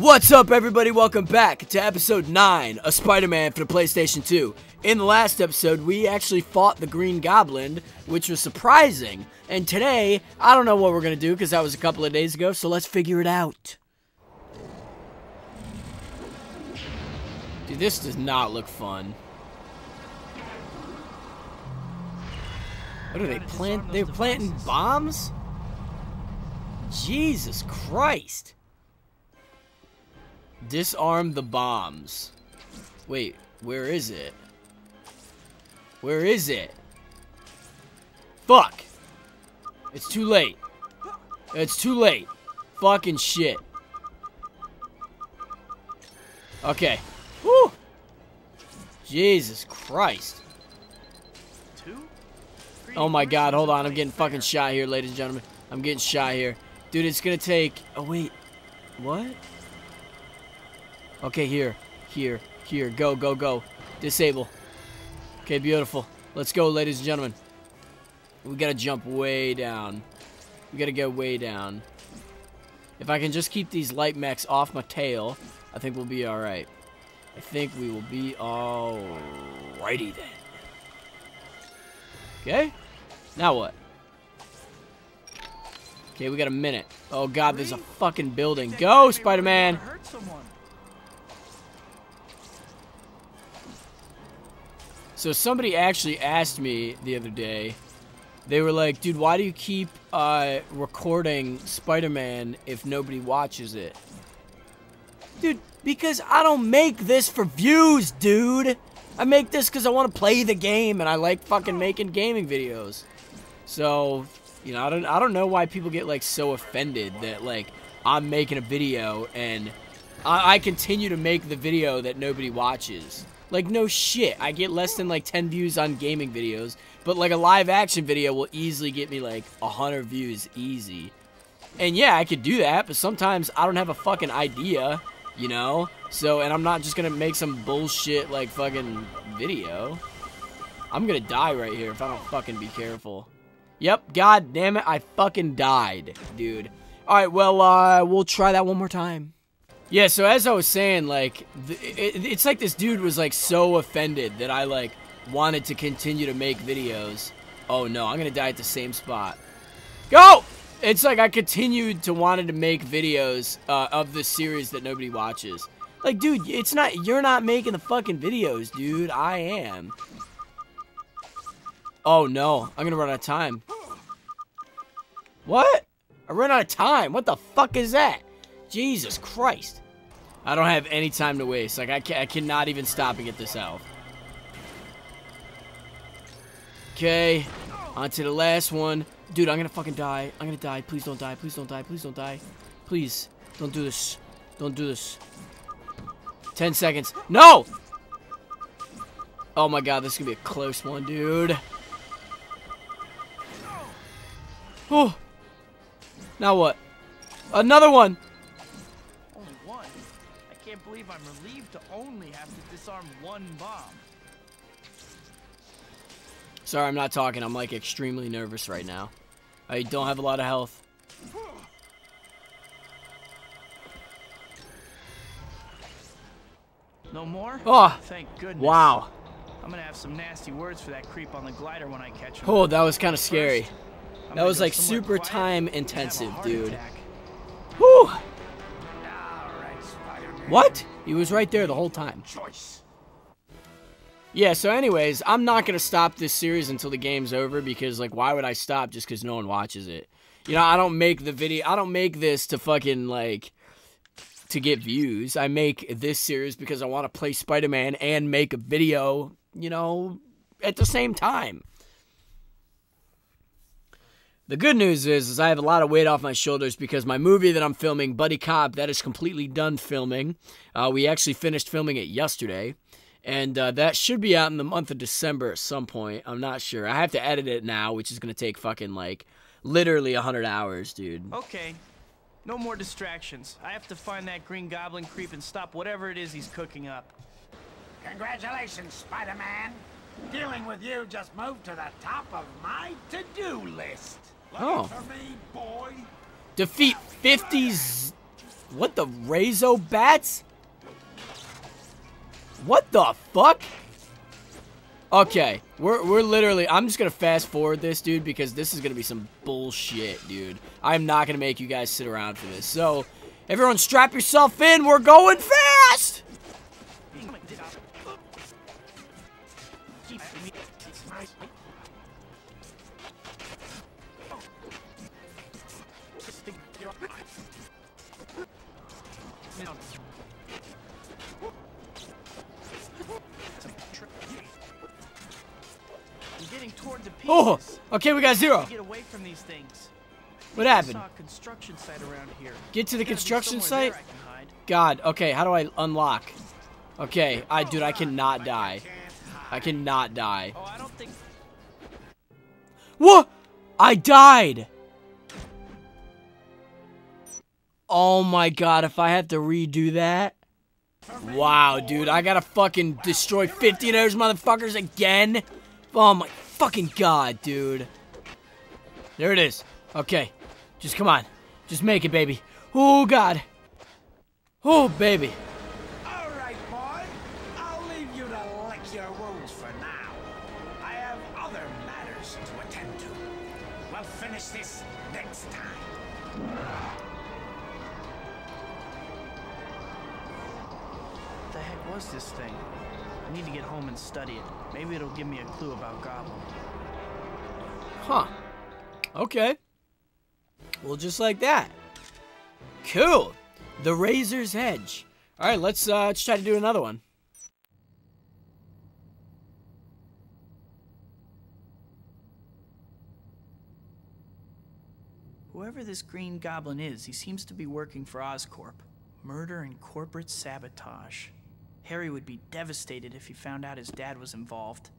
What's up, everybody? Welcome back to episode 9 of Spider Man for the PlayStation 2. In the last episode, we actually fought the Green Goblin, which was surprising. And today, I don't know what we're going to do because that was a couple of days ago, so let's figure it out. Dude, this does not look fun. What are they plant? They're planting bombs? Jesus Christ. Disarm the bombs. Wait, where is it? Where is it? Fuck. It's too late. It's too late. Fucking shit. Okay. Woo! Jesus Christ. Oh my god, hold on. I'm getting fucking shot here, ladies and gentlemen. I'm getting shot here. Dude, it's gonna take... Oh, wait. What? Okay, here. Here. Here. Go, go, go. Disable. Okay, beautiful. Let's go, ladies and gentlemen. We gotta jump way down. We gotta go way down. If I can just keep these light mechs off my tail, I think we'll be alright. I think we will be alrighty then. Okay? Now what? Okay, we got a minute. Oh god, there's a fucking building. Go, Spider-Man! So somebody actually asked me the other day, they were like, dude, why do you keep uh, recording Spider-Man if nobody watches it? Dude, because I don't make this for views, dude. I make this because I want to play the game and I like fucking making gaming videos. So, you know, I don't, I don't know why people get like so offended that like I'm making a video and I, I continue to make the video that nobody watches. Like, no shit. I get less than, like, 10 views on gaming videos. But, like, a live action video will easily get me, like, 100 views easy. And, yeah, I could do that. But sometimes I don't have a fucking idea, you know? So, and I'm not just to make some bullshit, like, fucking video. I'm to die right here if I don't fucking be careful. Yep, god damn it. I fucking died, dude. Alright, well, uh, we'll try that one more time. Yeah, so as I was saying, like, it, it's like this dude was, like, so offended that I, like, wanted to continue to make videos. Oh, no, I'm gonna die at the same spot. Go! It's like I continued to wanted to make videos uh, of this series that nobody watches. Like, dude, it's not, you're not making the fucking videos, dude. I am. Oh, no. I'm gonna run out of time. What? I ran out of time. What the fuck is that? Jesus Christ. I don't have any time to waste. Like, I, I cannot even stop and get this out. Okay. On to the last one. Dude, I'm gonna fucking die. I'm gonna die. Please don't die. Please don't die. Please don't die. Please. Don't do this. Don't do this. 10 seconds. No! Oh my god, this is gonna be a close one, dude. Oh. Now what? Another one! Can't believe I'm relieved to only have to disarm one bomb. Sorry, I'm not talking. I'm like extremely nervous right now. I don't have a lot of health. No more? Oh, thank goodness. Wow. I'm gonna have some nasty words for that creep on the glider when I catch him. Oh, that was kind of scary. First, that was like super time intensive, dude. Attack. What? He was right there the whole time. Choice. Yeah, so anyways, I'm not going to stop this series until the game's over because, like, why would I stop just because no one watches it? You know, I don't make the video, I don't make this to fucking, like, to get views. I make this series because I want to play Spider-Man and make a video, you know, at the same time. The good news is, is I have a lot of weight off my shoulders because my movie that I'm filming, Buddy Cop, that is completely done filming. Uh, we actually finished filming it yesterday. And uh, that should be out in the month of December at some point. I'm not sure. I have to edit it now, which is going to take fucking, like, literally 100 hours, dude. Okay. No more distractions. I have to find that Green Goblin creep and stop whatever it is he's cooking up. Congratulations, Spider-Man. Dealing with you just moved to the top of my to-do list. Oh. Defeat 50s. What the Razor bats? What the fuck? Okay, we're, we're literally, I'm just gonna fast forward this, dude, because this is gonna be some bullshit, dude. I'm not gonna make you guys sit around for this. So, everyone strap yourself in, we're going fast! Oh, okay, we got zero. Get away from these things. What happened? construction site around here. Get to the construction site? there I can hide. God, okay, how do I unlock? Okay, I, dude, I cannot die. I cannot die. Oh, I don't think. What? I died! Oh my god, if I have to redo that? Wow, dude, I gotta fucking destroy 50 of those motherfuckers again? Oh my fucking god, dude. There it is. Okay, just come on. Just make it, baby. Oh god. Oh, baby. Was this thing? I need to get home and study it. Maybe it'll give me a clue about Goblin. Huh. Okay. Well, just like that. Cool. The Razor's Edge. All right, let's uh, let's try to do another one. Whoever this green goblin is, he seems to be working for Oscorp. Murder and corporate sabotage. Harry would be devastated if he found out his dad was involved.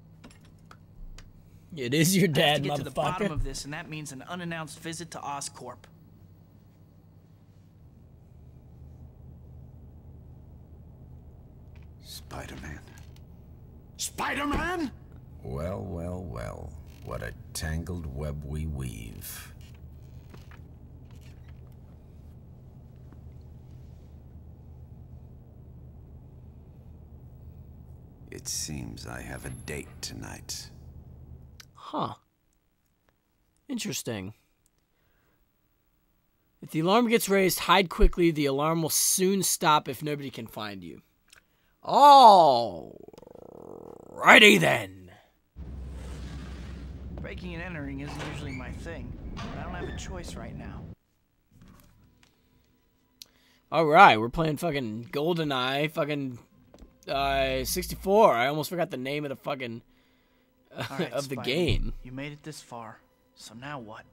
It is your I have dad, to get to the bottom of this, and that means an unannounced visit to Oscorp. Spider-Man. Spider-Man? Well, well, well. What a tangled web we weave. It seems I have a date tonight. Huh. Interesting. If the alarm gets raised, hide quickly. The alarm will soon stop if nobody can find you. Alrighty then. Breaking and entering isn't usually my thing, but I don't have a choice right now. Alright, we're playing fucking GoldenEye, fucking uh, 64. I almost forgot the name of the fucking uh, right, of the Spidey, game. You made it this far, so now what?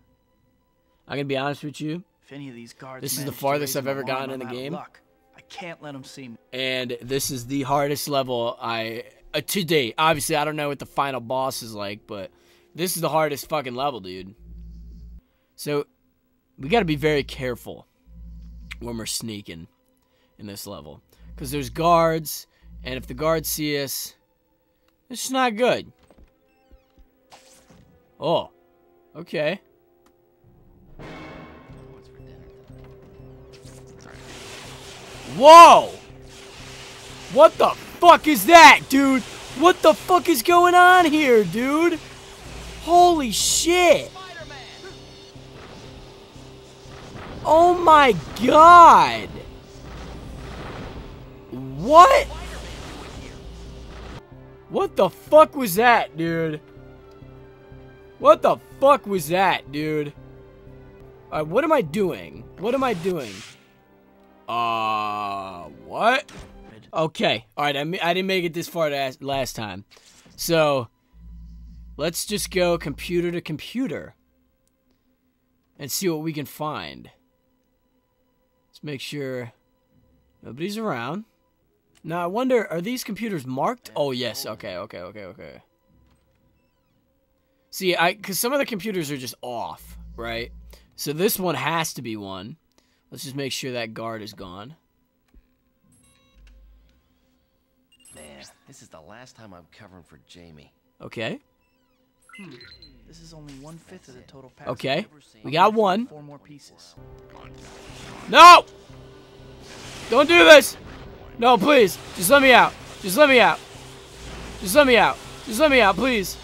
I'm gonna be honest with you, If any of these guards This is the farthest I've ever gotten in the game. Luck. I can't let them see me. and this is the hardest level I uh, to date. Obviously, I don't know what the final boss is like, but this is the hardest fucking level, dude. So we got to be very careful when we're sneaking in this level because there's guards, and if the guards see us, it's not good. Oh, okay. Whoa! What the fuck is that, dude? What the fuck is going on here, dude? Holy shit! Oh my god! What? What the fuck was that, dude? What the fuck was that, dude? Alright, what am I doing? What am I doing? Uh, what? Okay, alright, I, I didn't make it this far last, last time. So, let's just go computer to computer and see what we can find. Let's make sure nobody's around. Now, I wonder, are these computers marked? Oh, yes, oh. okay, okay, okay, okay. See, I, because some of the computers are just off, right? So this one has to be one. Let's just make sure that guard is gone. Man, this is the last time I'm covering for Jamie. Okay. This is only one fifth of the total pack. Okay. We got one. Four more pieces. No! Don't do this! No, please. Just let me out. Just let me out. Just let me out. Just let me out, please.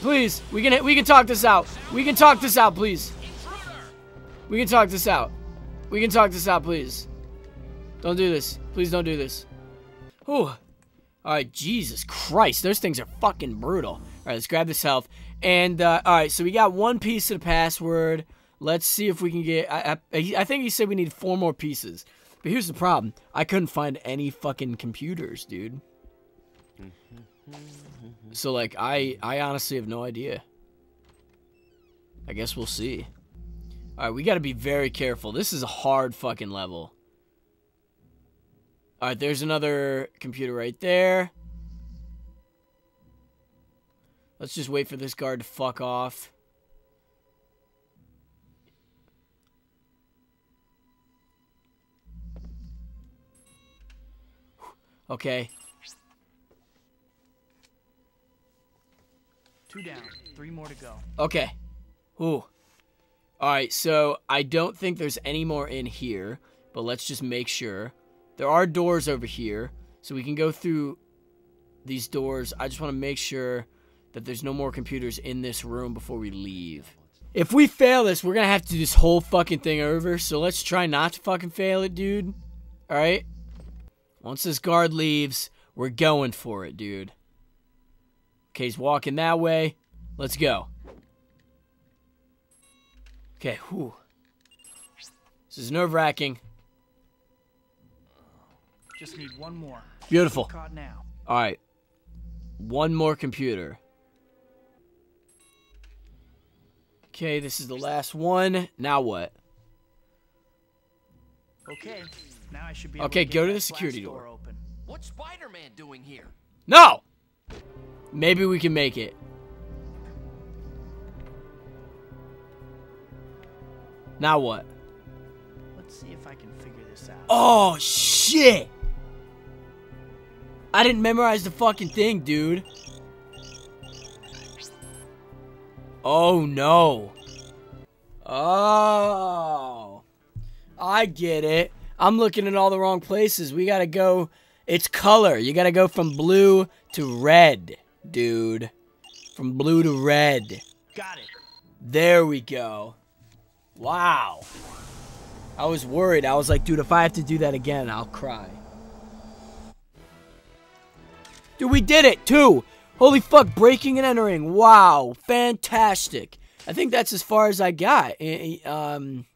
Please. We can we can talk this out. We can talk this out, please. We can talk this out. We can talk this out, please. Don't do this. Please don't do this. Whew. Alright, Jesus Christ. Those things are fucking brutal. Alright, let's grab this health. And, uh, alright, so we got one piece of the password. Let's see if we can get... I, I, I think he said we need four more pieces. But here's the problem. I couldn't find any fucking computers, dude. So, like, I, I honestly have no idea. I guess we'll see. Alright, we gotta be very careful. This is a hard fucking level. Alright, there's another computer right there. Let's just wait for this guard to fuck off. Okay. Two down, three more to go. Okay. Ooh. Alright, so I don't think there's any more in here, but let's just make sure. There are doors over here, so we can go through these doors. I just want to make sure that there's no more computers in this room before we leave. If we fail this, we're going to have to do this whole fucking thing over, so let's try not to fucking fail it, dude. Alright? Once this guard leaves, we're going for it, dude. Okay, he's walking that way. Let's go. Okay, whew. This is nerve-wracking. Just need one more. Beautiful. Now. All right. One more computer. Okay, this is the last one. Now what? Okay, now I should be able Okay, to go to the security glass door. open. What's Spider-Man doing here? No! Maybe we can make it. Now what? Let's see if I can figure this out. Oh, shit! I didn't memorize the fucking thing, dude. Oh, no. Oh. I get it. I'm looking in all the wrong places. We gotta go. It's color. You gotta go from blue to red, dude. From blue to red. Got it. There we go. Wow. I was worried. I was like, dude, if I have to do that again, I'll cry. Dude, we did it, too. Holy fuck, breaking and entering. Wow, fantastic. I think that's as far as I got. i- i- Um,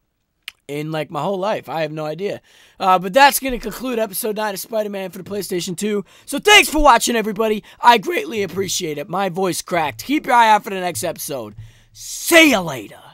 in like my whole life. I have no idea. Uh, but that's going to conclude episode 9 of Spider Man for the PlayStation 2. So thanks for watching, everybody. I greatly appreciate it. My voice cracked. Keep your eye out for the next episode. See you later.